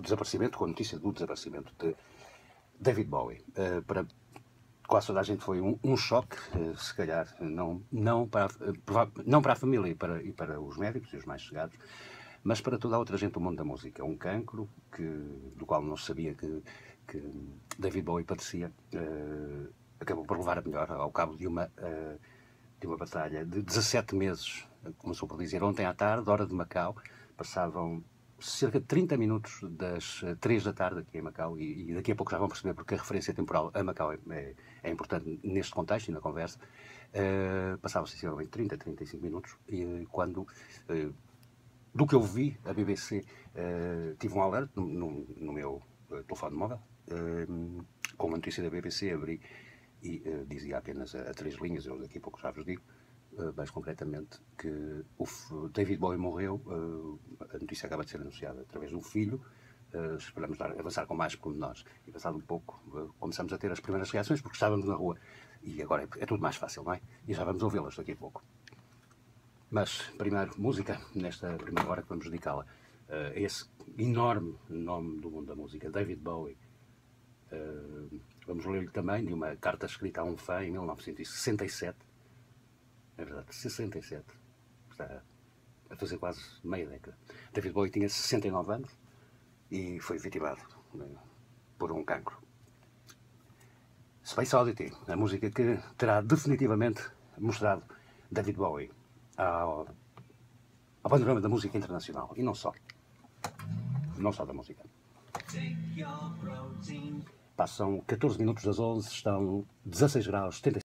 o desaparecimento, com a notícia do desaparecimento de David Bowie. Uh, para quase toda a gente foi um, um choque, uh, se calhar, não, não, para, uh, não para a família e para, e para os médicos e os mais chegados, mas para toda a outra gente do mundo da música. Um cancro que, do qual não se sabia que, que David Bowie padecia, acabou por levar a melhor ao cabo de uma, de uma batalha de 17 meses. Começou por dizer ontem à tarde, hora de Macau, passavam cerca de 30 minutos das 3 eh, da tarde aqui em Macau, e, e, daqui a pouco já vão perceber porque a referência temporal a Macau é, é, é importante neste contexto e na conversa, uh, passavam-se sensivelmente 30, 35 minutos, e quando, uh, do que eu vi, a BBC uh, tive um alerta no, no, no meu telefone móvel, com uma notícia da BBC, abri e dizia apenas a, a, três linhas, eu daqui a pouco já vos digo, eh, mais concretamente, que o David Bowie morreu, eh, a notícia acaba de ser anunciada através do filho, uh, esperamos avançar com mais pormenores. E passado um pouco, começamos a ter as primeiras reações, porque estávamos na rua. E agora é, é tudo mais fácil, não é? E já vamos ouvi-las daqui a pouco. Mas, primeiro, música, nesta primeira hora que vamos dedicá-la a esse enorme nome do mundo da música, David Bowie. vamos ler-lhe também de uma carta escrita a um fã em 1967, é verdade, 67. Está a fazer quase meia década. David Bowie tinha 69 anos e foi vitimado né, por um cancro. Space Oddity, a música que terá definitivamente mostrado David Bowie ao, ao panorama da música internacional. E não só. Não só da música. Passam 14 minutos das 11, estão 16 graus, 75